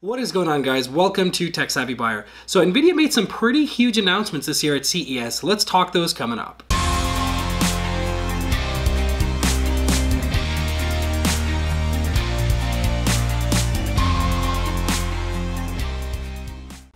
What is going on guys? Welcome to Tech Savvy Buyer. So Nvidia made some pretty huge announcements this year at CES. Let's talk those coming up.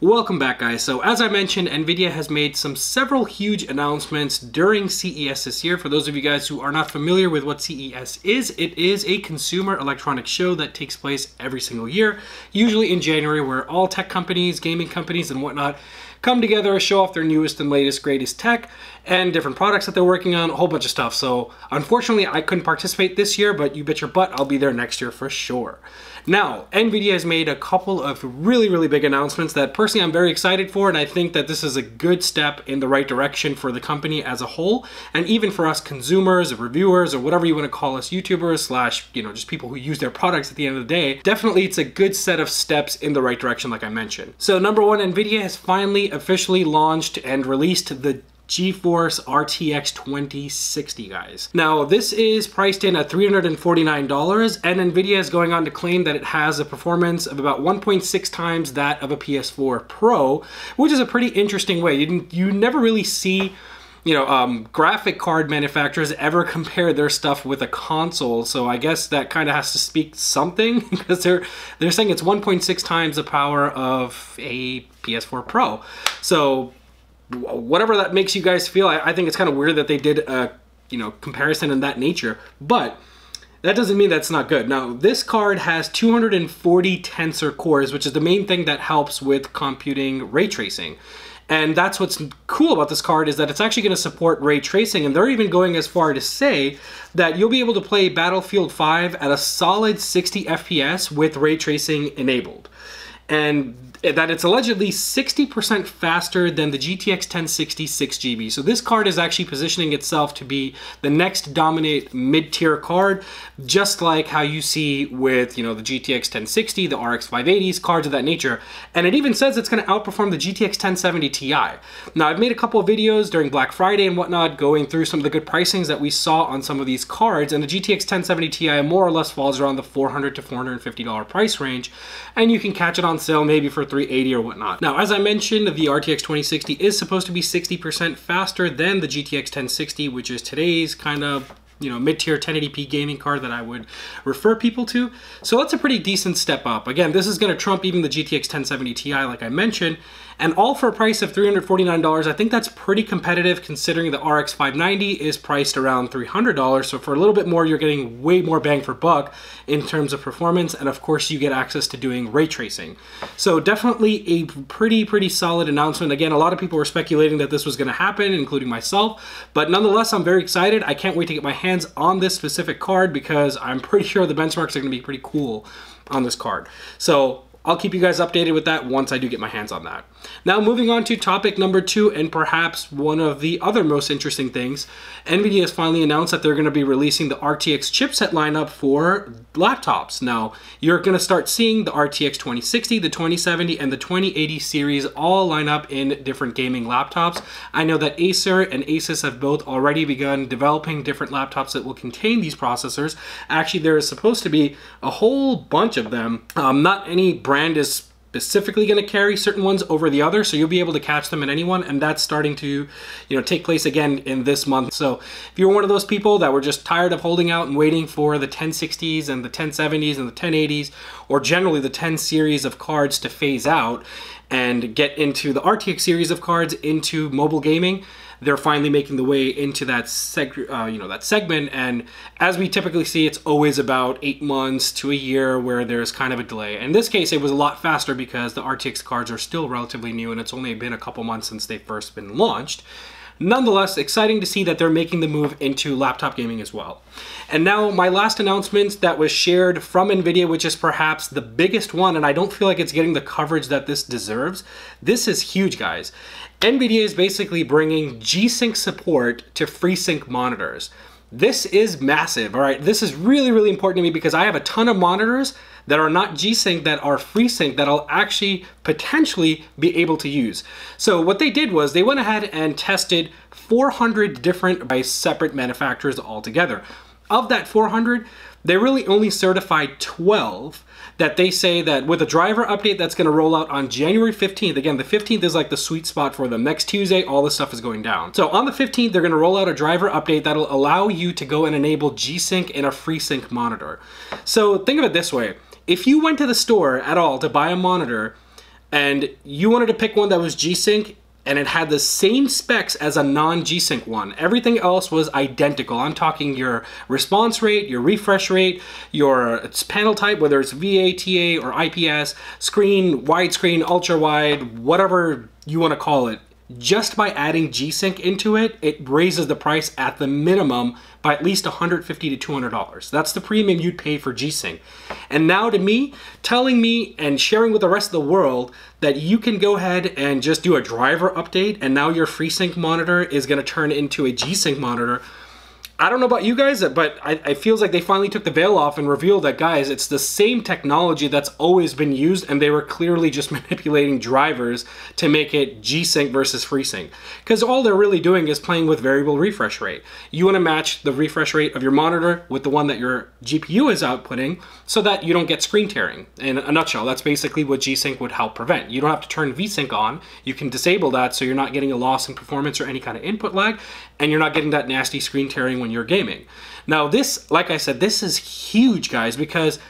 Welcome back guys. So as I mentioned, Nvidia has made some several huge announcements during CES this year. For those of you guys who are not familiar with what CES is, it is a consumer electronics show that takes place every single year, usually in January where all tech companies, gaming companies and whatnot come together, show off their newest and latest, greatest tech and different products that they're working on, a whole bunch of stuff. So unfortunately, I couldn't participate this year, but you bet your butt I'll be there next year for sure. Now, NVIDIA has made a couple of really, really big announcements that personally I'm very excited for, and I think that this is a good step in the right direction for the company as a whole, and even for us consumers or reviewers or whatever you want to call us, YouTubers slash, you know, just people who use their products at the end of the day. Definitely it's a good set of steps in the right direction like I mentioned. So number one, NVIDIA has finally officially launched and released the GeForce RTX 2060, guys. Now, this is priced in at $349, and NVIDIA is going on to claim that it has a performance of about 1.6 times that of a PS4 Pro, which is a pretty interesting way. You, you never really see you know, um, graphic card manufacturers ever compare their stuff with a console. So I guess that kind of has to speak something because they're they're saying it's 1.6 times the power of a PS4 Pro. So whatever that makes you guys feel, I, I think it's kind of weird that they did a you know comparison in that nature, but that doesn't mean that's not good. Now, this card has 240 tensor cores, which is the main thing that helps with computing ray tracing. And that's what's cool about this card is that it's actually going to support ray tracing. And they're even going as far to say that you'll be able to play Battlefield 5 at a solid 60 FPS with ray tracing enabled. And Eh, that it's allegedly 60% faster than the GTX 1060 6GB. So this card is actually positioning itself to be the next dominant mid-tier card, just like how you see with, you know, the GTX 1060, the RX 580s, cards of that nature. And it even says it's going to outperform the GTX 1070 Ti. Now, I've made a couple of videos during Black Friday and whatnot going through some of the good pricings that we saw on some of these cards, and the GTX 1070 Ti more or less falls around the 400 to $450 price range, and you can catch it on sale maybe for 380 or whatnot. Now, as I mentioned, the RTX 2060 is supposed to be 60% faster than the GTX 1060, which is today's kind of you know, mid-tier 1080p gaming card that I would refer people to. So that's a pretty decent step up. Again, this is going to trump even the GTX 1070 Ti like I mentioned, and all for a price of $349. I think that's pretty competitive considering the RX 590 is priced around $300. So for a little bit more, you're getting way more bang for buck in terms of performance. And of course, you get access to doing ray tracing. So definitely a pretty, pretty solid announcement. Again, a lot of people were speculating that this was going to happen, including myself. But nonetheless, I'm very excited. I can't wait to get my hands on this specific card because I'm pretty sure the benchmarks are going to be pretty cool on this card. So I'll keep you guys updated with that once I do get my hands on that. Now moving on to topic number two and perhaps one of the other most interesting things, NVIDIA has finally announced that they're going to be releasing the RTX chipset lineup for laptops. Now you're going to start seeing the RTX 2060, the 2070 and the 2080 series all line up in different gaming laptops. I know that Acer and Asus have both already begun developing different laptops that will contain these processors. Actually there is supposed to be a whole bunch of them, um, not any brand is specifically going to carry certain ones over the other so you'll be able to catch them in anyone and that's starting to you know take place again in this month. So if you're one of those people that were just tired of holding out and waiting for the 1060s and the 1070s and the 1080s or generally the 10 series of cards to phase out and get into the RTX series of cards into mobile gaming they're finally making the way into that seg- uh, you know that segment. And as we typically see, it's always about eight months to a year where there's kind of a delay. In this case, it was a lot faster because the RTX cards are still relatively new, and it's only been a couple months since they've first been launched. Nonetheless, exciting to see that they're making the move into laptop gaming as well. And now my last announcement that was shared from NVIDIA, which is perhaps the biggest one, and I don't feel like it's getting the coverage that this deserves. This is huge, guys. NVIDIA is basically bringing G-Sync support to FreeSync monitors. This is massive, all right? This is really, really important to me because I have a ton of monitors that are not G-Sync, that are FreeSync, that I'll actually potentially be able to use. So what they did was they went ahead and tested 400 different by separate manufacturers altogether. Of that 400, they really only certified 12 that they say that with a driver update that's going to roll out on January 15th. Again, the 15th is like the sweet spot for them. Next Tuesday, all this stuff is going down. So on the 15th, they're going to roll out a driver update that'll allow you to go and enable G-Sync in a FreeSync monitor. So think of it this way. If you went to the store at all to buy a monitor and you wanted to pick one that was G-Sync, and it had the same specs as a non-G-Sync one. Everything else was identical. I'm talking your response rate, your refresh rate, your panel type, whether it's VATA or IPS, screen, widescreen, ultra wide, whatever you want to call it just by adding G-Sync into it, it raises the price at the minimum by at least $150 to $200. That's the premium you'd pay for G-Sync. And now to me, telling me and sharing with the rest of the world that you can go ahead and just do a driver update and now your FreeSync monitor is gonna turn into a G-Sync monitor I don't know about you guys, but I, I feels like they finally took the veil off and revealed that, guys, it's the same technology that's always been used, and they were clearly just manipulating drivers to make it G-Sync versus FreeSync. Because all they're really doing is playing with variable refresh rate. You want to match the refresh rate of your monitor with the one that your GPU is outputting so that you don't get screen tearing. In a nutshell, that's basically what G-Sync would help prevent. You don't have to turn V-Sync on. You can disable that so you're not getting a loss in performance or any kind of input lag, and you're not getting that nasty screen tearing when when you're gaming. Now this, like I said, this is huge, guys, because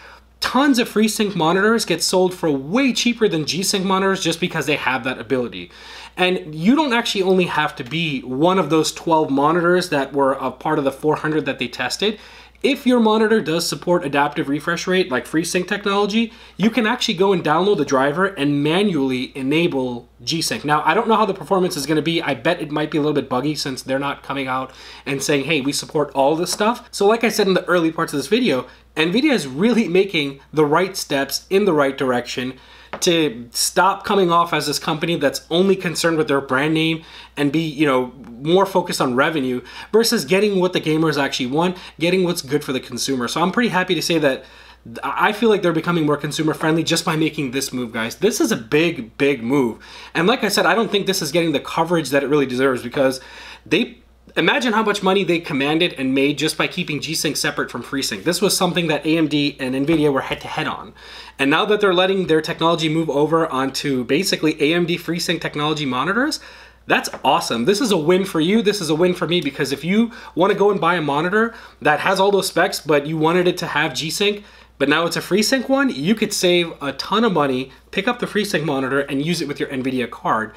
tons of FreeSync monitors get sold for way cheaper than G-Sync monitors just because they have that ability. And you don't actually only have to be one of those 12 monitors that were a part of the 400 that they tested. If your monitor does support adaptive refresh rate like FreeSync technology, you can actually go and download the driver and manually enable G-Sync. Now, I don't know how the performance is going to be. I bet it might be a little bit buggy since they're not coming out and saying, hey, we support all this stuff. So like I said in the early parts of this video, NVIDIA is really making the right steps in the right direction to stop coming off as this company that's only concerned with their brand name and be, you know, more focused on revenue versus getting what the gamers actually want, getting what's good for the consumer. So I'm pretty happy to say that I feel like they're becoming more consumer friendly just by making this move, guys. This is a big, big move. And like I said, I don't think this is getting the coverage that it really deserves because they Imagine how much money they commanded and made just by keeping G-Sync separate from FreeSync. This was something that AMD and NVIDIA were head-to-head -head on. And now that they're letting their technology move over onto basically AMD FreeSync technology monitors, that's awesome. This is a win for you. This is a win for me because if you want to go and buy a monitor that has all those specs, but you wanted it to have G-Sync, but now it's a FreeSync one, you could save a ton of money, pick up the FreeSync monitor and use it with your NVIDIA card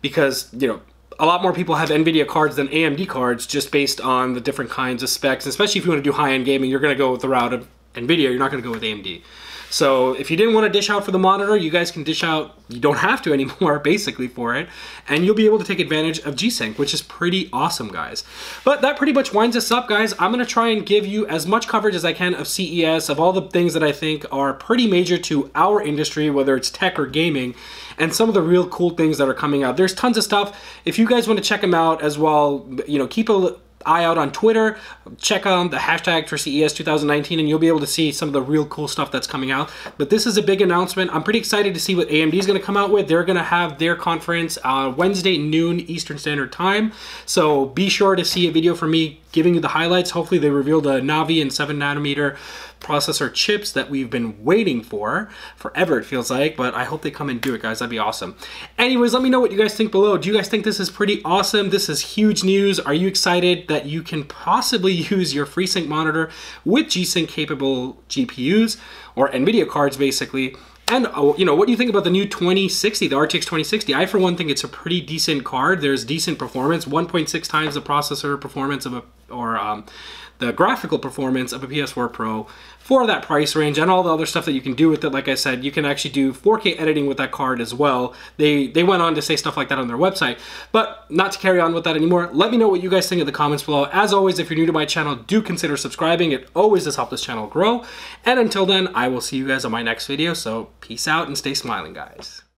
because, you know, a lot more people have NVIDIA cards than AMD cards just based on the different kinds of specs. Especially if you want to do high-end gaming, you're going to go with the route of NVIDIA. You're not going to go with AMD. So if you didn't want to dish out for the monitor, you guys can dish out, you don't have to anymore basically for it, and you'll be able to take advantage of G-Sync, which is pretty awesome, guys. But that pretty much winds us up, guys. I'm going to try and give you as much coverage as I can of CES, of all the things that I think are pretty major to our industry, whether it's tech or gaming, and some of the real cool things that are coming out. There's tons of stuff. If you guys want to check them out as well, you know, keep a eye out on Twitter. Check on the hashtag for CES 2019 and you'll be able to see some of the real cool stuff that's coming out. But this is a big announcement. I'm pretty excited to see what AMD is going to come out with. They're going to have their conference uh, Wednesday noon Eastern Standard Time. So be sure to see a video from me giving you the highlights. Hopefully they revealed a Navi and 7 nanometer processor chips that we've been waiting for forever it feels like but I hope they come and do it guys that'd be awesome anyways let me know what you guys think below do you guys think this is pretty awesome this is huge news are you excited that you can possibly use your FreeSync monitor with G-Sync capable GPUs or NVIDIA cards basically and uh, you know, what do you think about the new 2060, the RTX 2060? I, for one, think it's a pretty decent card. There's decent performance, 1.6 times the processor performance of a, or um, the graphical performance of a PS4 Pro for that price range and all the other stuff that you can do with it. Like I said, you can actually do 4K editing with that card as well. They they went on to say stuff like that on their website, but not to carry on with that anymore. Let me know what you guys think in the comments below. As always, if you're new to my channel, do consider subscribing. It always does help this channel grow. And until then, I will see you guys on my next video. So peace out and stay smiling, guys.